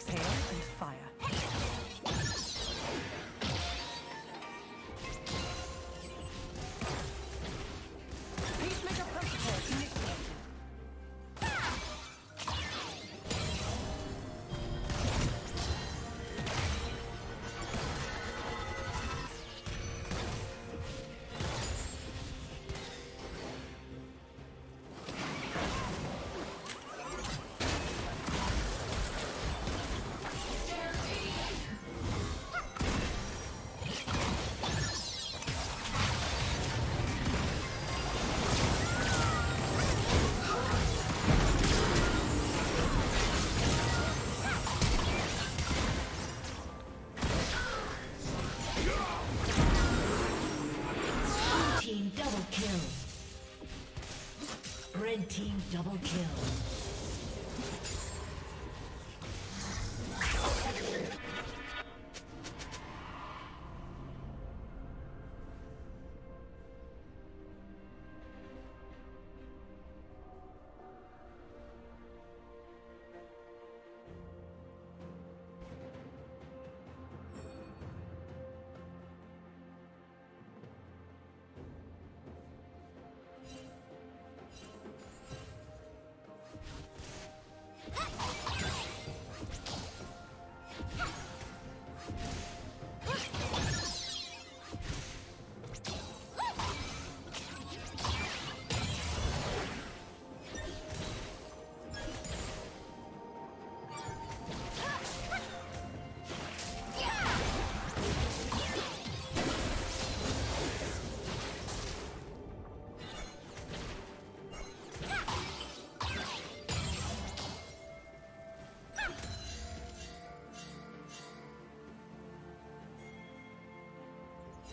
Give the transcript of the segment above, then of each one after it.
Double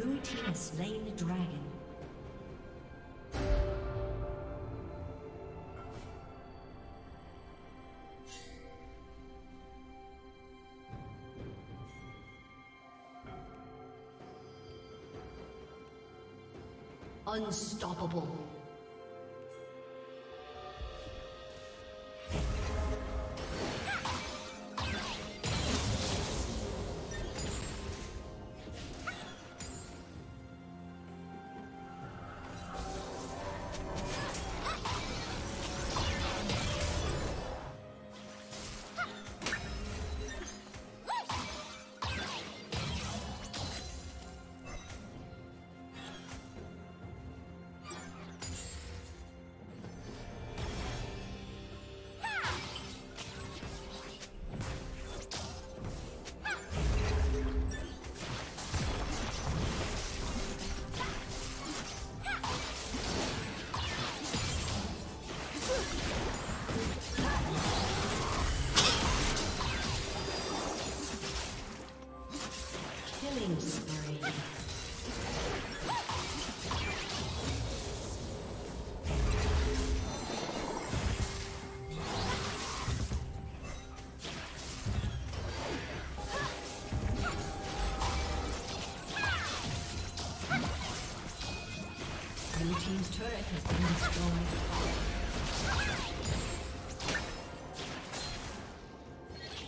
Blue team has slain the dragon. Unstoppable.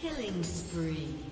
Killing spree.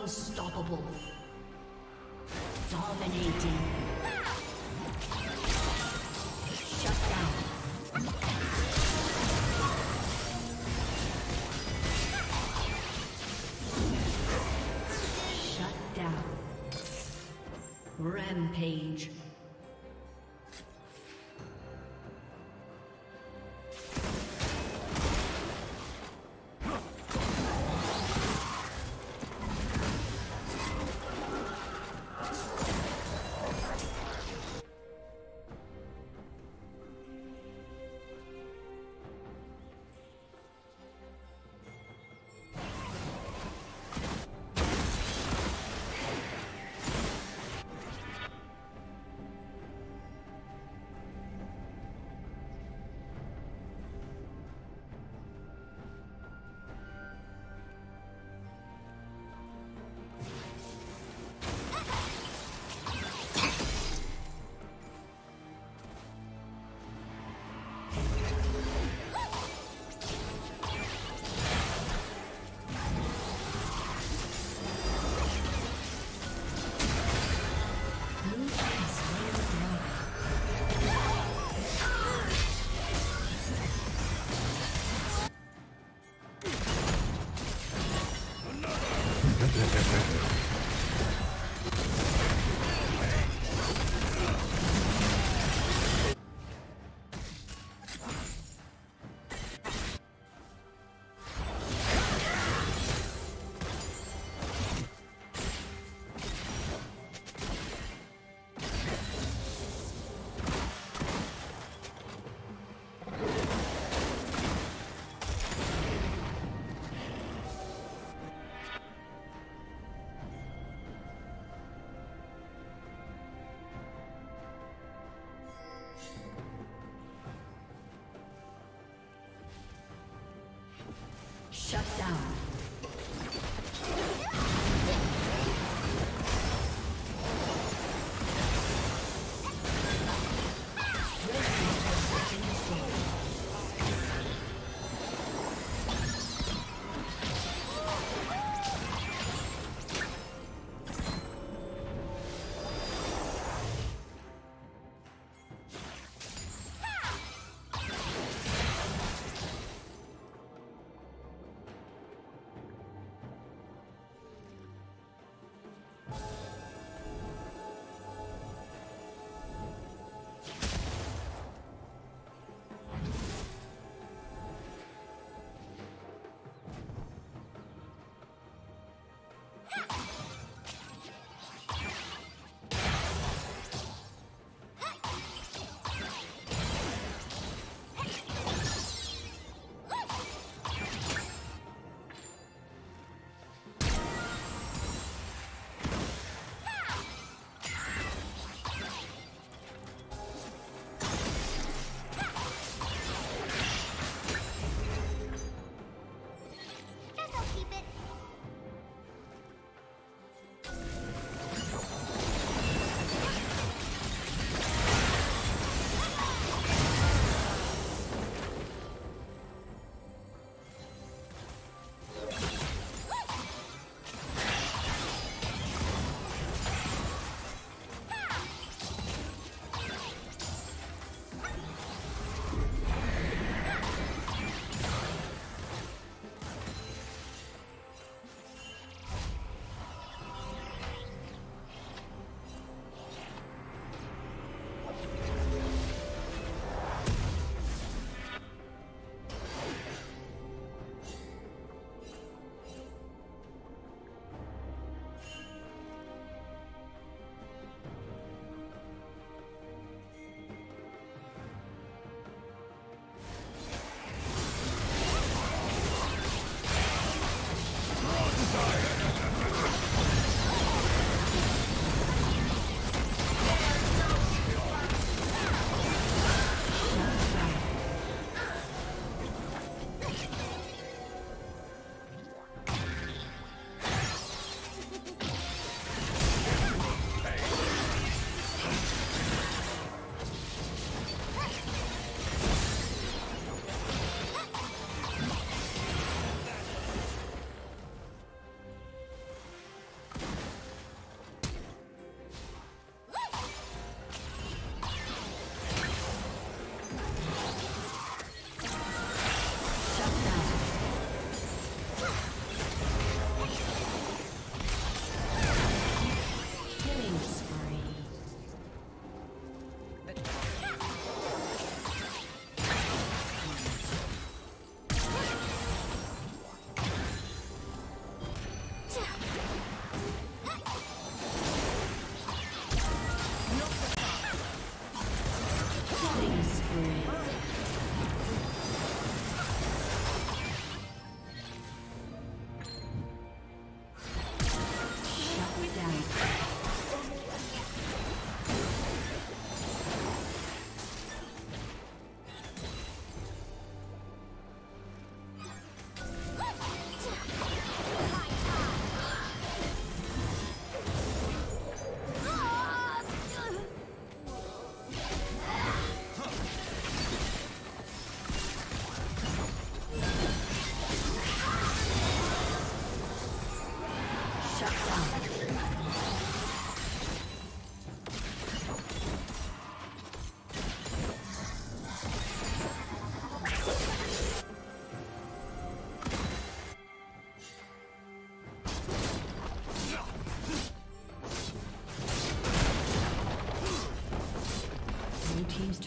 Unstoppable. Dominating.